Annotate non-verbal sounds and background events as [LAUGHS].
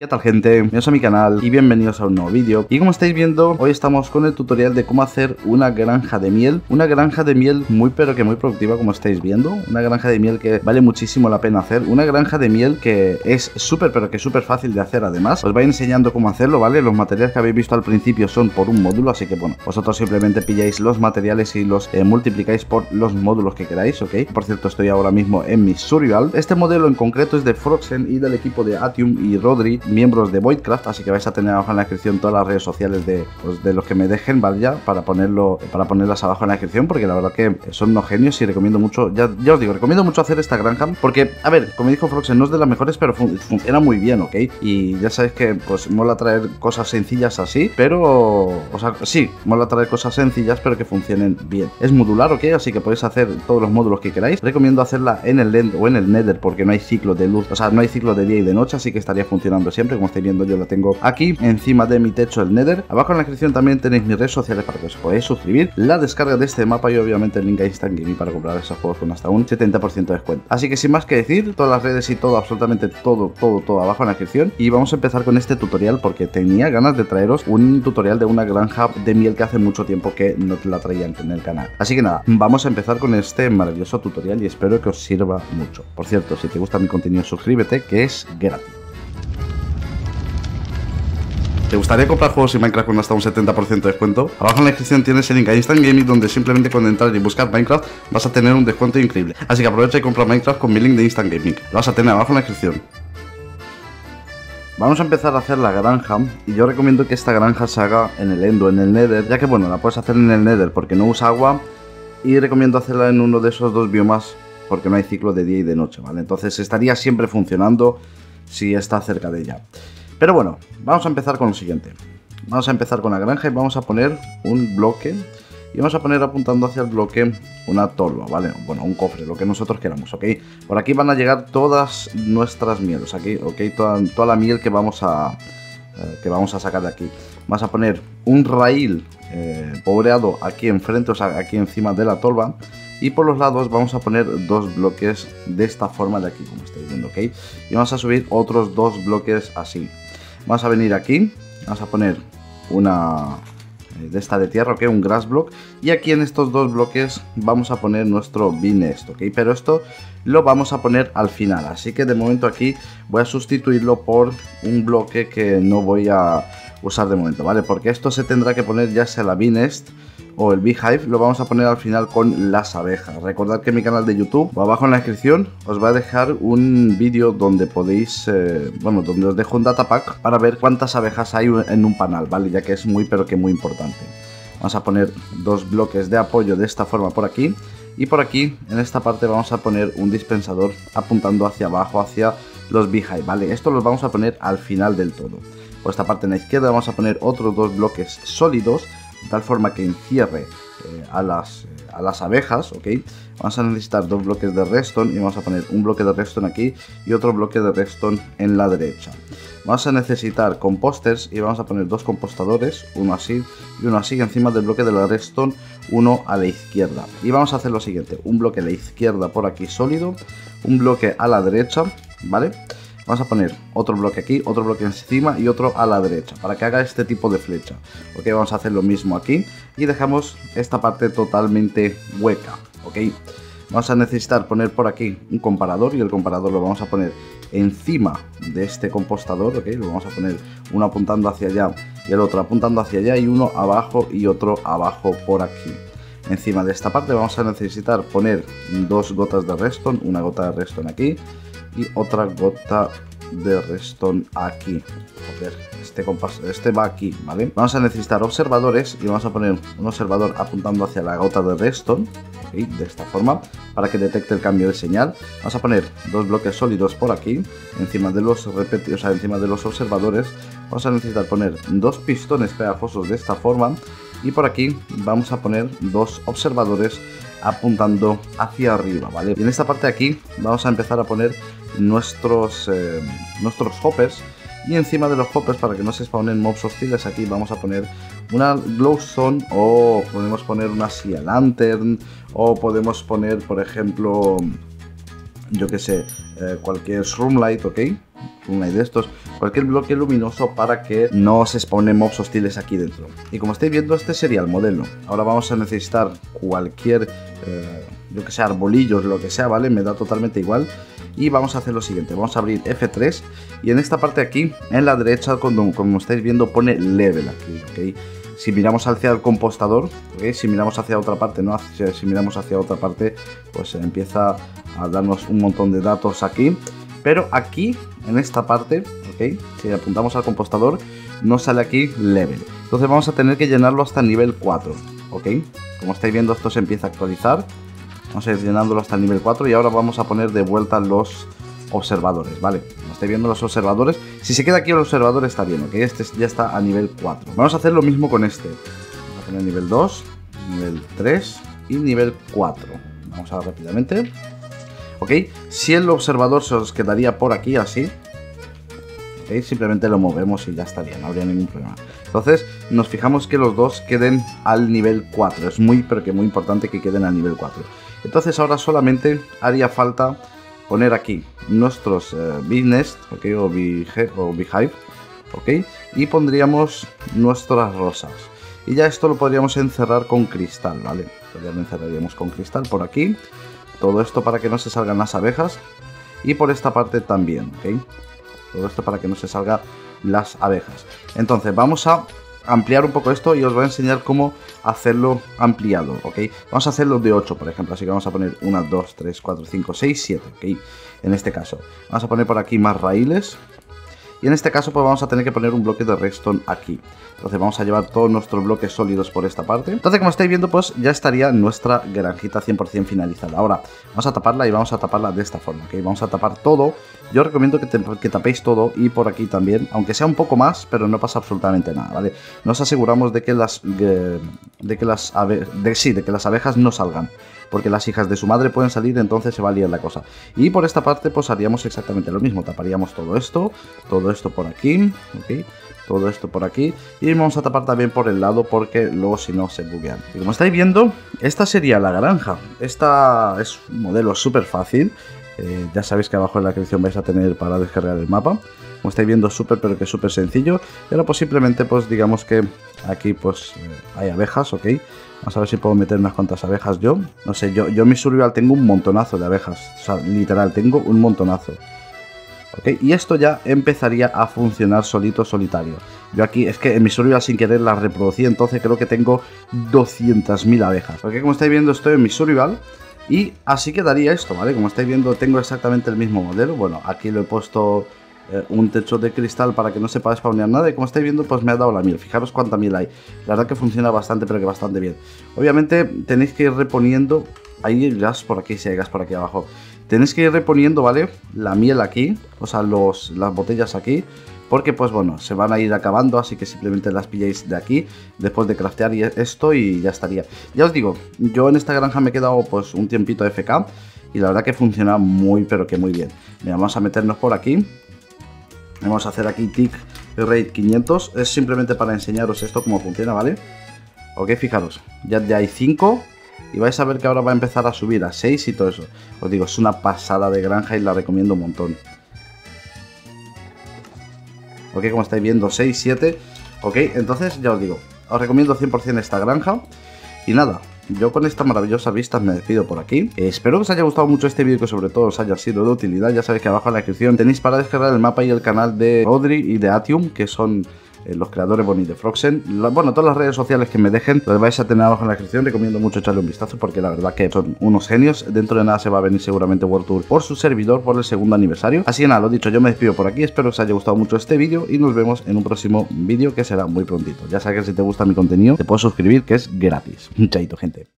¿Qué tal gente? Bienvenidos a mi canal y bienvenidos a un nuevo vídeo. Y como estáis viendo, hoy estamos con el tutorial de cómo hacer una granja de miel. Una granja de miel muy pero que muy productiva como estáis viendo. Una granja de miel que vale muchísimo la pena hacer. Una granja de miel que es súper pero que súper fácil de hacer además. Os voy enseñando cómo hacerlo, ¿vale? Los materiales que habéis visto al principio son por un módulo Así que bueno, vosotros simplemente pilláis los materiales y los eh, multiplicáis por los módulos que queráis, ¿ok? Por cierto, estoy ahora mismo en mi survival. Este modelo en concreto es de Froxen y del equipo de Atium y Rodri miembros de Voidcraft, así que vais a tener abajo en la descripción todas las redes sociales de, pues, de los que me dejen, ¿vale? Ya, para ponerlo, para ponerlas abajo en la descripción, porque la verdad que son unos genios y recomiendo mucho, ya, os digo, recomiendo mucho hacer esta granja, porque, a ver, como dijo Froxen, no es de las mejores, pero funciona muy bien, ¿ok? Y ya sabéis que, pues, mola traer cosas sencillas así, pero, o sea, sí, mola traer cosas sencillas, pero que funcionen bien. Es modular, ¿ok? Así que podéis hacer todos los módulos que queráis. Recomiendo hacerla en el End o en el Nether, porque no hay ciclo de luz, o sea, no hay ciclo de día y de noche, así que estaría funcionando siempre, como viendo yo la tengo aquí encima de mi techo el Nether. Abajo en la descripción también tenéis mis redes sociales para que os podáis suscribir, la descarga de este mapa y obviamente el link a Instant Gaming para comprar esos juegos con hasta un 70% de descuento. Así que sin más que decir, todas las redes y todo, absolutamente todo, todo, todo abajo en la descripción. Y vamos a empezar con este tutorial porque tenía ganas de traeros un tutorial de una granja de miel que hace mucho tiempo que no te la traían en el canal. Así que nada, vamos a empezar con este maravilloso tutorial y espero que os sirva mucho. Por cierto, si te gusta mi contenido suscríbete que es gratis. ¿Te gustaría comprar juegos en Minecraft con hasta un 70% de descuento? Abajo en la descripción tienes el link a Instant Gaming donde simplemente con entrar y buscar Minecraft vas a tener un descuento increíble. Así que aprovecha y compra Minecraft con mi link de Instant Gaming. Lo vas a tener abajo en la descripción. Vamos a empezar a hacer la granja y yo recomiendo que esta granja se haga en el Endo, en el Nether, ya que bueno, la puedes hacer en el Nether porque no usa agua y recomiendo hacerla en uno de esos dos biomas porque no hay ciclo de día y de noche, ¿vale? Entonces estaría siempre funcionando si está cerca de ella. Pero bueno, vamos a empezar con lo siguiente. Vamos a empezar con la granja y vamos a poner un bloque. Y vamos a poner apuntando hacia el bloque una tolva, ¿vale? Bueno, un cofre, lo que nosotros queramos, ¿ok? Por aquí van a llegar todas nuestras mieles, aquí, ¿ok? Toda, toda la miel que vamos a, eh, que vamos a sacar de aquí. Vamos a poner un raíl eh, pobreado aquí enfrente, o sea, aquí encima de la tolva. Y por los lados vamos a poner dos bloques de esta forma de aquí, como estáis viendo, ¿ok? Y vamos a subir otros dos bloques así. Vamos a venir aquí, vamos a poner una eh, de esta de tierra, ok, un grass block. Y aquí en estos dos bloques vamos a poner nuestro binest, ok. Pero esto lo vamos a poner al final, así que de momento aquí voy a sustituirlo por un bloque que no voy a usar de momento, ¿vale? Porque esto se tendrá que poner ya sea la binest o el Beehive lo vamos a poner al final con las abejas. Recordad que mi canal de YouTube, abajo en la descripción, os va a dejar un vídeo donde podéis, eh, bueno, donde os dejo un datapack para ver cuántas abejas hay en un panal, ¿vale? Ya que es muy, pero que muy importante. Vamos a poner dos bloques de apoyo de esta forma por aquí. Y por aquí, en esta parte, vamos a poner un dispensador apuntando hacia abajo, hacia los Beehive, ¿vale? Esto los vamos a poner al final del todo. Por esta parte en la izquierda vamos a poner otros dos bloques sólidos de tal forma que encierre eh, a, las, eh, a las abejas, ¿ok? Vamos a necesitar dos bloques de redstone y vamos a poner un bloque de redstone aquí y otro bloque de redstone en la derecha. Vamos a necesitar composters y vamos a poner dos compostadores, uno así y uno así encima del bloque de la redstone, uno a la izquierda. Y vamos a hacer lo siguiente, un bloque a la izquierda por aquí sólido, un bloque a la derecha, ¿vale? Vamos a poner otro bloque aquí, otro bloque encima y otro a la derecha para que haga este tipo de flecha. Ok, vamos a hacer lo mismo aquí y dejamos esta parte totalmente hueca. Ok, vamos a necesitar poner por aquí un comparador y el comparador lo vamos a poner encima de este compostador. Ok, lo vamos a poner uno apuntando hacia allá y el otro apuntando hacia allá y uno abajo y otro abajo por aquí. Encima de esta parte vamos a necesitar poner dos gotas de redstone, una gota de redstone aquí y otra gota de redstone aquí. este compás, este va aquí, ¿vale? Vamos a necesitar observadores y vamos a poner un observador apuntando hacia la gota de redstone, de esta forma, para que detecte el cambio de señal. Vamos a poner dos bloques sólidos por aquí, encima de los repetidos, o sea, encima de los observadores. Vamos a necesitar poner dos pistones pegajosos de esta forma y por aquí vamos a poner dos observadores apuntando hacia arriba, ¿vale? Y en esta parte de aquí vamos a empezar a poner nuestros, eh, nuestros hoppers y encima de los hoppers para que no se spawnen mobs hostiles aquí vamos a poner una glowstone o podemos poner una sea lantern o podemos poner por ejemplo yo que sé, eh, cualquier Shroomlight, ¿ok? Shroomlight de estos, cualquier bloque luminoso para que no se spawnen mobs hostiles aquí dentro. Y como estáis viendo, este sería el modelo. Ahora vamos a necesitar cualquier, eh, yo que sé, arbolillos, lo que sea, ¿vale? Me da totalmente igual. Y vamos a hacer lo siguiente, vamos a abrir F3 y en esta parte aquí, en la derecha, como, como estáis viendo, pone level aquí, ¿ok? Si miramos hacia el compostador, si miramos hacia otra parte, no si miramos hacia otra parte, pues empieza a darnos un montón de datos aquí. Pero aquí, en esta parte, si apuntamos al compostador, nos sale aquí level. Entonces vamos a tener que llenarlo hasta el nivel 4. ¿ok? Como estáis viendo, esto se empieza a actualizar. Vamos a ir llenándolo hasta el nivel 4 y ahora vamos a poner de vuelta los observadores, ¿vale? Como estáis viendo los observadores, si se queda aquí el observador está bien, ¿ok? Este ya está a nivel 4. Vamos a hacer lo mismo con este. Vamos a poner nivel 2, nivel 3 y nivel 4. Vamos a ver rápidamente. ¿Ok? Si el observador se os quedaría por aquí así, ¿ok? Simplemente lo movemos y ya estaría, no habría ningún problema. Entonces nos fijamos que los dos queden al nivel 4. Es muy, pero que muy importante que queden al nivel 4. Entonces ahora solamente haría falta poner aquí nuestros eh, Nest, ¿ok? O, Beehive, ¿ok? Y pondríamos nuestras rosas. Y ya esto lo podríamos encerrar con cristal, ¿vale? Ya lo encerraríamos con cristal por aquí. Todo esto para que no se salgan las abejas. Y por esta parte también, ¿ok? Todo esto para que no se salgan las abejas. Entonces vamos a ampliar un poco esto y os voy a enseñar cómo hacerlo ampliado, ¿ok? Vamos a hacerlo de 8, por ejemplo, así que vamos a poner 1, 2, 3, 4, 5, 6, 7, ¿ok? En este caso. Vamos a poner por aquí más raíles. Y en este caso pues vamos a tener que poner un bloque de redstone aquí. Entonces vamos a llevar todos nuestros bloques sólidos por esta parte. Entonces como estáis viendo pues ya estaría nuestra granjita 100% finalizada. Ahora vamos a taparla y vamos a taparla de esta forma, ¿ok? Vamos a tapar todo. Yo recomiendo que, tapéis todo y por aquí también, aunque sea un poco más, pero no pasa absolutamente nada, ¿vale? Nos aseguramos de que las, de que las, sí, de que las abejas no salgan porque las hijas de su madre pueden salir, entonces se va a liar la cosa. Y por esta parte, pues haríamos exactamente lo mismo, taparíamos todo esto, todo esto por aquí, ¿ok? Todo esto por aquí. Y vamos a tapar también por el lado porque luego si no se buguean. Y como estáis viendo, esta sería la granja. Esta es un modelo súper fácil. Eh, ya sabéis que abajo en la descripción vais a tener para descargar el mapa. Como estáis viendo, súper pero que súper sencillo. Y ahora pues simplemente pues digamos que aquí pues eh, hay abejas, ¿ok? Vamos a ver si puedo meter unas cuantas abejas yo. No sé, yo, yo en mi survival tengo un montonazo de abejas. O sea, literal, tengo un montonazo. ¿Ok? Y esto ya empezaría a funcionar solito, solitario. Yo aquí, es que en mi survival sin querer las reproducí, entonces creo que tengo 200.000 abejas. Ok, como estáis viendo estoy en mi survival. Y así quedaría esto, ¿vale? Como estáis viendo tengo exactamente el mismo modelo. Bueno, aquí lo he puesto eh, un techo de cristal para que no se pueda spawnear nada y como estáis viendo pues me ha dado la miel, fijaros cuánta miel hay, la verdad que funciona bastante pero que bastante bien. Obviamente tenéis que ir reponiendo, hay gas por aquí, si hay gas por aquí abajo, tenéis que ir reponiendo, ¿vale? La miel aquí, o sea, los, las botellas aquí, porque pues bueno, se van a ir acabando, así que simplemente las pilláis de aquí, después de craftear esto y ya estaría. Ya os digo, yo en esta granja me he quedado pues un tiempito FK y la verdad que funciona muy pero que muy bien. vamos a meternos por aquí Vamos a hacer aquí tick rate 500. Es simplemente para enseñaros esto cómo funciona, ¿vale? Ok, fijaros, ya, ya hay 5 y vais a ver que ahora va a empezar a subir a 6 y todo eso. Os digo, es una pasada de granja y la recomiendo un montón. Ok, como estáis viendo, 6, 7. Ok, entonces ya os digo, os recomiendo 100% esta granja. Y nada, yo con esta maravillosa vista me despido por aquí. espero que os haya gustado mucho este vídeo que sobre todo os haya sido de utilidad. Ya sabéis que abajo en la descripción tenéis para descargar el mapa y el canal de Audrey y de Atium, que son eh, los creadores Bonnie de Froxen. bueno, todas las redes sociales que me dejen, lo vais a tener abajo en la descripción. Recomiendo mucho echarle un vistazo porque la verdad que son unos genios. Dentro de nada se va a venir seguramente World Tour por su servidor por el segundo aniversario. Así que nada, lo dicho, yo me despido por aquí. Espero que os haya gustado mucho este vídeo y nos vemos en un próximo vídeo que será muy prontito. Ya sabes que si te gusta mi contenido, te puedes suscribir que es gratis. [LAUGHS] Chaito, gente.